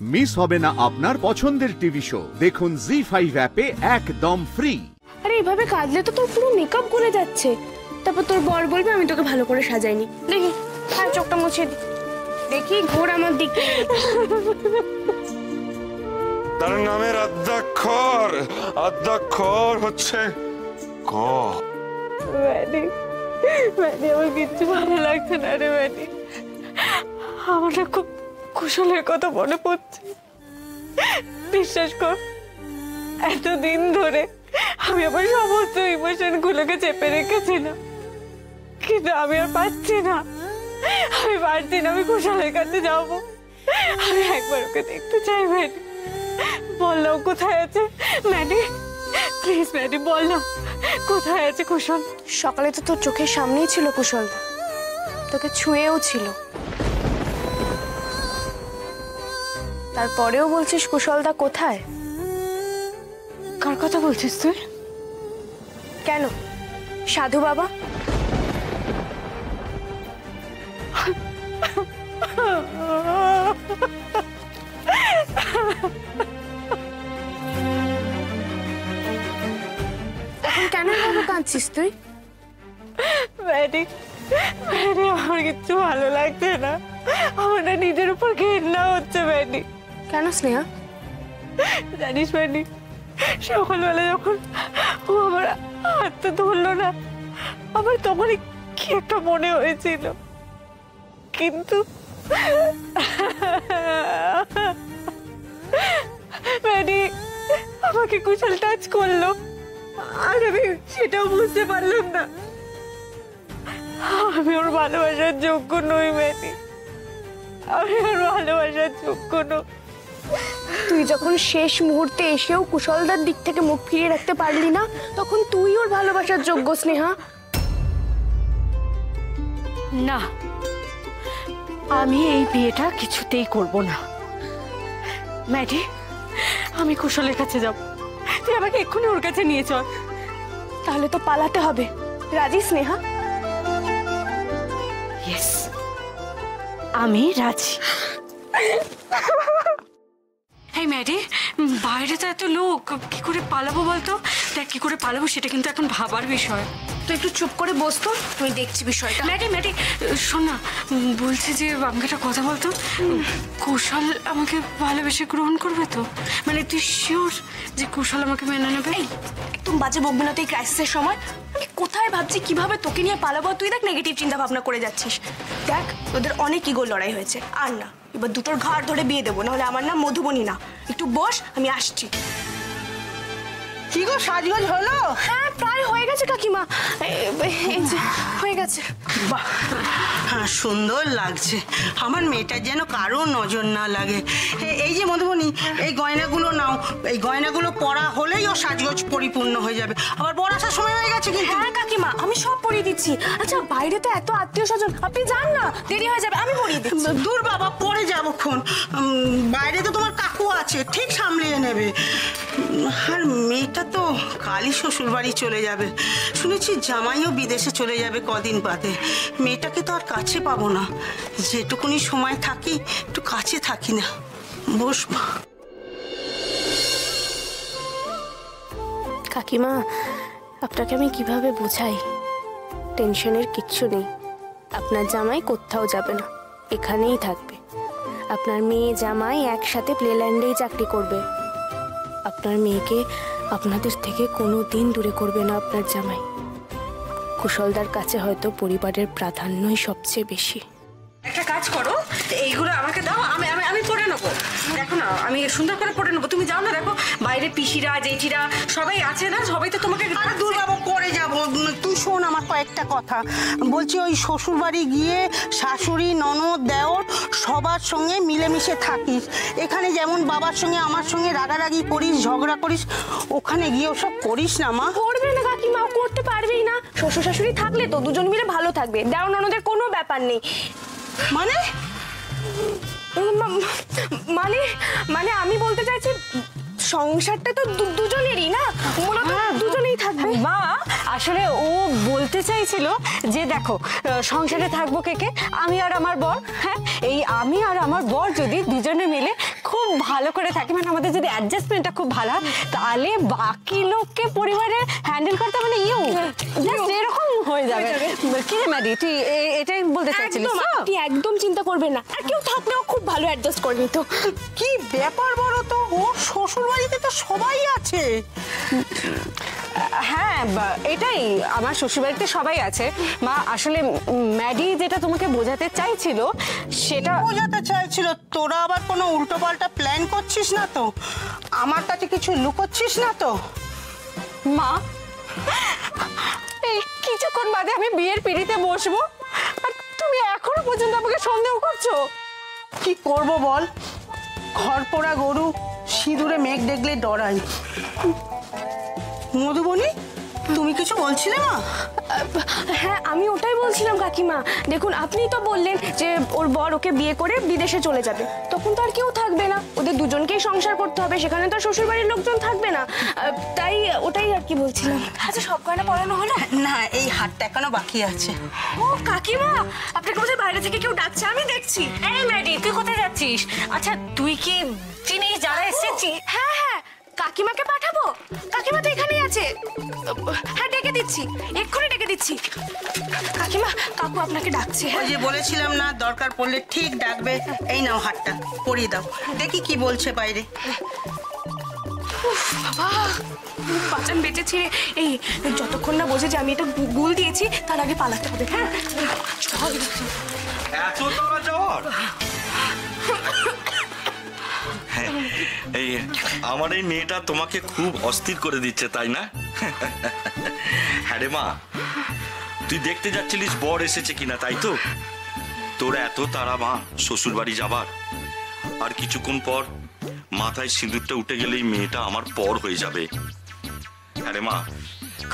Miss হবে না আপনার পছন্দের টিভি শো। দেখুন জি ফাইভ অ্যাপে একদম ফ্রি আরে এভাবে কাঁদলে তো তোর পুরো মেকআপ করে যাচ্ছে। তারপর তোর বর বলবে আমি তোকে ভালো করে সাজাইনি। দেখি হ্যাঁ চোখটা মুছে দি। দেখি ঘোর আমার দিকে। তার নামের আদ্যাক্ষর। আদ্যাক্ষর হচ্ছে ক। ম্যাডি ম্যাডি আমার কিচ্ছু ভালো লাগছে না রে ম্যাডি। আমার খুব কুশলের কথা মনে পড়ছে। বিশ্বাস কর, এতদিন ধরে আমি আমার সমস্ত ইমোশন গুলোকে চেপে রেখেছিলাম। কিন্তু আমি আর পারছি না। আমি পারছি না আমি কুশলের কাছে যাব। আমি একবার ওকে দেখতে চাই ম্যাডি বললাম কোথায় আছে। ম্যাডি প্লিজ ম্যাডি বললাম কোথায় আছে কুশল? সকালে তো তোর চোখের সামনেই ছিল কুশল। তোকে ছুঁয়েও ছিল। তারপরেও বলছিস কুশলদা কোথায়? কার কথা বলছিস তুই? কেন? সাধু বাবা? কেন কাঁদছিস তুই? ম্যাডি আমার কিচ্ছু ভালো লাগছে না। আমার না নিজের উপর ঘেন্না হচ্ছে ম্যাডি কেন স্নেহা? জানিস ম্যাডি সকালবেলা যখন ও আমার হাতটা ধরলো না, আমার তখনই কি একটা মনে হয়েছিল। কিন্তু আমাকে কুশল টাচ করল, আর আমি সেটাও বুঝতে পারলাম না। আমি ওর ভালোবাসার যোগ্য নই ম্যাডি আমি ওর ভালোবাসার যোগ্য নই। তুই যখন শেষ মুহূর্তে এসেও কুশলদার দিক থেকে মুখ ফিরিয়ে রাখতে পারলি না তখন তুই ওর ভালোবাসার যোগ্য স্নেহা। না আমি এই বিয়েটা কিছুতেই করব না। ম্যাডি আমি কুশলের কাছে যাব। তুই আমাকে এক্ষুনি ওর কাছে নিয়ে চল। তাহলে তো পালাতে হবে। রাজি স্নেহা? ইয়েস আমি রাজি। এই ম্যাডি? বাইরে তো এত লোক। কি করে পালাবো বলতো? দেখ কি করে পালাবো সেটা কিন্তু এখন ভাবার বিষয়। তো একটু চুপ করে বসতো আমি দেখছি বিষয়টা। ম্যাডি ম্যাডি শোন না বলছি যে আমাকে একটা কথা বলতো। কুশল আমাকে ভালোবেসে গ্রহণ করবে তো? মানে তুই শিওর যে কুশল আমাকে মেনে নেবে? একদম বাজে বকবি না তো এই ক্রাইসিসের সময়। আমি কোথায় ভাবছি কীভাবে তোকে নিয়ে পালাবো? তুই দেখ নেগেটিভ চিন্তা ভাবনা করে যাচ্ছিস। দেখ তোদের অনেক ইগো লড়াই হয়েছে। আর না এবার দুটোর ঘাড় ধরে বিয়ে দেবো নাহলে আমার নাম মধুবনী না। একটু বস আমি আসছি। কি গো সাজগোজ হলো? হ্যাঁ প্রায় হয়ে গেছে কাকিমা। এই যে হয়ে গেছে। বাহ হ্যাঁ সুন্দর লাগছে। আমার মেয়েটার যেন কারও নজর না লাগে। এই যে মধুবনী এই গয়নাগুলো নাও। এই গয়নাগুলো পরা হলেই ও সাজগোজ পরিপূর্ণ হয়ে যাবে। আবার বড় আসার সময় হয়ে গেছে কিন্তু। হ্যাঁ কাকিমা আমি সব পরিয়ে দিচ্ছি। আচ্ছা বাইরে তো এত আত্মীয় স্বজন। আপনি যান না দেরি হয়ে যাবে আমি পরিয়ে দিচ্ছি। দূর বাবা পরে যাব ক্ষণ বাইরে তো তোমার কাকু আছে ঠিক সামলিয়ে নেবে। আর মেয়েটা তো কালই শ্বশুর বাড়ি চলে যাবে। শুনেছি জামাইও বিদেশে চলে যাবে কদিন বাদে। মেয়েটাকে তো আর কাছে পাবো না। যেটুকুনি সময় থাকি, একটু কাছে থাকি না। বস মা। কাকিমা, আপনাকে আমি কীভাবে বোঝাই? টেনশনের কিচ্ছু নেই। আপনার জামাই কোথাও যাবে না। এখানেই থাকবে। আপনার মেয়ে জামাই একসাথে প্লেল্যান্ডেই চাকরি করবে। আপনার মেয়েকে আপনাদের থেকে কোনো দিন দূরে করবে না আপনার জামাই। কুশলদার কাছে হয়তো পরিবারের প্রাধান্যই সবচেয়ে বেশি। একটা কাজ করো এইগুলো আমাকে দাও আমি আমি আমি পরে নেব। দেখো না আমি সুন্দর করে পরে নেব। তুমি যাও না দেখো বাইরে পিসিরা জেঠিরা সবাই আছে না? সবাই তো তোমাকে আর দূর বাবা পরে যাব। তুই শোন আমার কয়েকটা কথা। বলছি ওই শ্বশুর বাড়ি গিয়ে শাশুড়ি ননদ দেওর সবার সঙ্গে মিলেমিশে থাকিস। এখানে যেমন বাবার সঙ্গে আমার সঙ্গে রাগারাগি করিস ঝগড়া করিস ওখানে গিয়ে ওসব করিস না মা। করবে না কাকিমা ও করতে পারবেই না। শ্বশুর শাশুড়ি থাকলে তো দুজন মিলে ভালো থাকবে। দেওয়া ননদের কোনো ব্যাপার নেই। মানে? মানে মানে আমি বলতে চাইছি সংসারটা তো দুজনেরই না? মূলত দুজনেই থাকবে। মা আসলে ও বলতে চাইছিল যে দেখো সংসারে থাকব কে কে? আমি আর আমার বর হ্যাঁ? এই আমি আর আমার বর যদি দুজনে মিলে খুব ভালো করে থাকি। মানে আমাদের যদি অ্যাডজাস্টমেন্টটা খুব ভালো হয় তাহলে বাকি লোককে পরিবারে হ্যান্ডেল করতে মানে ইউ এরকম হয়ে যাবে। কি রে ম্যাডি তুই এটাই বলতে চাইছিলিস একদম তো? আপনি একদম চিন্তা করবে না। আর কেউ থাকলেও খুব ভালো অ্যাডজাস্ট করে নিত। কি ব্যাপার তো ও শ্বশুর বাড়িতে তো সবাই আছে। হ্যাঁ এটাই আমার শ্বশুরবাড়িতে সবাই আছে। মা আসলে ম্যাডি যেটা তোমাকে বোঝাতে চাইছিল সেটা বোঝাতে চাইছিল তোরা আবার কোনো উল্টো পাল্টা প্ল্যান করছিস না তো? আমার কাছে কিছু লুকোচ্ছিস না তো? মা এই কিছুক্ষণ বাদে আমি বিয়ের পিড়িতে বসবো আর তুমি এখনও পর্যন্ত আমাকে সন্দেহ করছ? কি করব বল? ঘর পোড়া গরু সিঁদুরে মেঘ দেখলে ডরাই মধুবনী তুমি কিছু বলছিলে মা? হ্যাঁ আমি ওটাই বলছিলাম কাকিমা। দেখুন আপনিই তো বললেন যে ওর বর ওকে বিয়ে করে বিদেশে চলে যাবে। তখন তো আর কেউ থাকবে না। ওদের দুজনকেই সংসার করতে হবে। সেখানে তো শ্বশুর বাড়ির লোকজন থাকবে না। তাই ওটাই আর কি বলছিলাম। আচ্ছা সব গয়না পড়ানো হলো? না এই হাতটা এখনও বাকি আছে। ও কাকিমা আপনাকে কোথায়? বাইরে থেকে কেউ ডাকছে আমি দেখছি। এই ম্যাডি তুই কোথায় যাচ্ছিস? আচ্ছা তুই কি চিনিস যারা এসেছি? হ্যাঁ হ্যাঁ কাকিমাকে পাঠাবো? কাকিমা তো এখানেই আছে। হ্যাঁ ডেকে দিচ্ছি। ডেকে দিচ্ছি কাকিমা কাকু আপনাকে ডাকছে ওই হ্যাঁ যে বলেছিলাম না দরকার পড়লে ঠিক ডাকবে। এই নাও হাতটা পরিয়ে দাও। দেখি কি বলছে বাইরে। বাবা বাঁচান বেঁচেছি এই যতক্ষণ না বোঝে যে আমি এটা গুল দিয়েছি তার আগে পালাতে হবে হ্যাঁ? চল। এত তারা যাওয়ার হ্যাঁ, এই, আমার এই মেয়েটা তোমাকে খুব অস্থির করে দিচ্ছে, তাই না? হ্যাঁ রে মা, তুই দেখতে যাচ্ছিলিস, বর এসেছে কিনা, তাই তো? তোর এত তারা মা শ্বশুর বাড়ি যাবার। আর কিছুক্ষণ পর মাথায় সিঁদুরটা উঠে গেলেই মেয়েটা আমার পর হয়ে যাবে। আরে মা,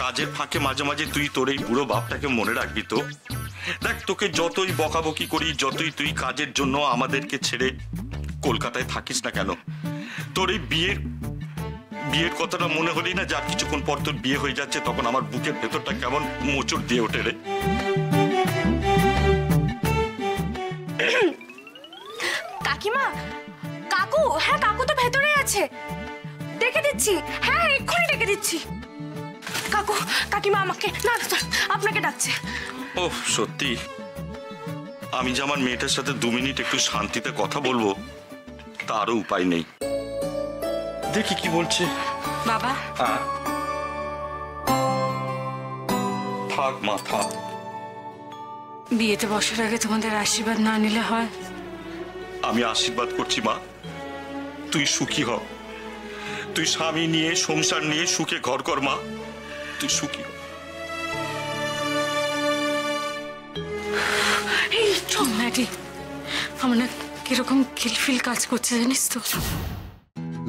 কাজের ফাঁকে মাঝে মাঝে তুই তোর এই বুড়ো বাপটাকে মনে রাখবি তো। দেখ, তোকে যতই বকাবকি করি, যতই তুই কাজের জন্য আমাদেরকে ছেড়ে কলকাতায় থাকিস না কেন তোর এই বিয়ের বিয়ের কথাটা মনে হলি না যার কিছুক্ষণ পর তোর বিয়ে হয়ে যাচ্ছে তখন আমার বুকের ভেতরটা কেমন মোচড় দিয়ে ওঠে রে। কাকিমা কাকু হ্যাঁ কাকু তো ভেতরে আছে। ডেকে দিচ্ছি হ্যাঁ এক্ষুনি ডেকে দিচ্ছি। কাকু কাকিমা আমাকে না আপনাকে ডাকছে। ও সত্যি। আমি যে আমার মেয়েটার সাথে দু মিনিট একটু শান্তিতে কথা বলব তারও উপায় নেই। দেখি কি বলছে। বাবা। হ্যাঁ থাক মা থাক। বিয়েতে বসার আগে তোমাদের আশীর্বাদ না নিলে হয়। আমি আশীর্বাদ করছি মা। তুই সুখী হ। তুই স্বামী নিয়ে সংসার নিয়ে সুখে ঘর কর মা। তুই সুখী হ। এই চল ম্যাডি। আমার না কীরকম খিলফিল কাজ করছে জানিস তো?